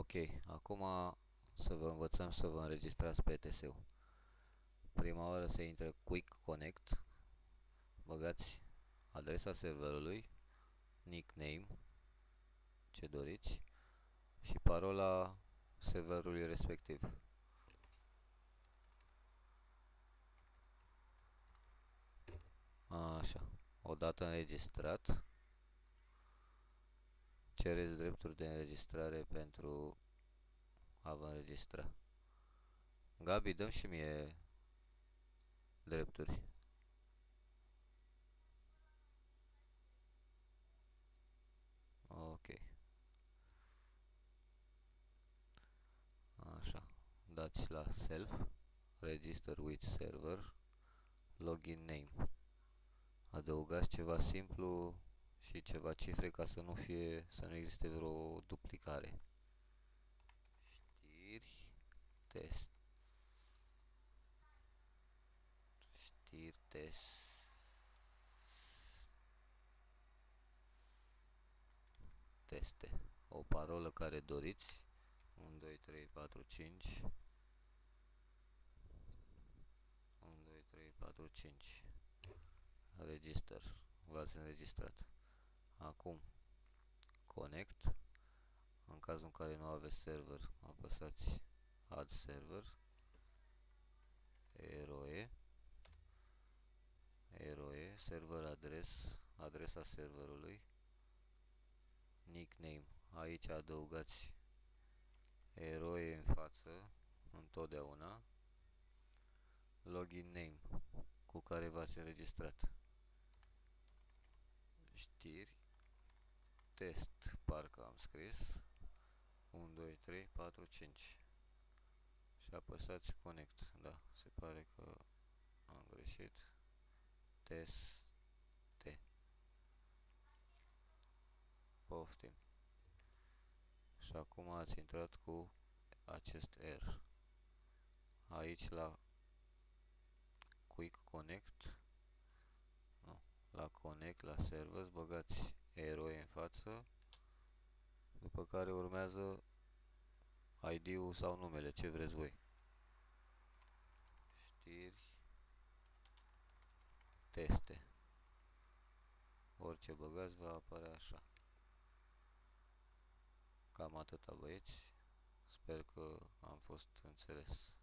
Ok, acum să vă învățăm să vă înregistrați pe ETS-ul. Prima oară se intră Quick Connect, băgați adresa serverului, nickname, ce doriți, și parola serverului respectiv. Așa, odată înregistrat, cereți drepturi de înregistrare pentru a vă înregistra. Gabi, dăm și mie drepturi. Ok. Așa. Dați la self, register with server, login name. Adăugați ceva simplu și ceva cifre ca să nu fie, să nu existe vreo duplicare. Știri, test. Știri, test. Teste. O parolă care doriți. 1, 2, 3, 4, 5. 1, 2, 3, 4, 5. Register. V-ați înregistrat. Acum, connect. În cazul în care nu aveți server, apăsați add server. eroe. Eroe, server address, adresa serverului. Nickname. Aici adăugați eroe în față, întotdeauna. Login name, cu care v-ați înregistrat. Știri test, parcă am scris. 1, 2, 3, 4, 5 și apăsați connect. Da, se pare că am greșit. Test T poftim. Și acum ați intrat cu acest R. Aici la Quick Connect nu, la Connect, la Servers, băgați eroi în față, după care urmează ID-ul sau numele, ce vreți voi. Știri, teste. Orice băgați va apărea așa. Cam atâta băieți. Sper că am fost înțeles.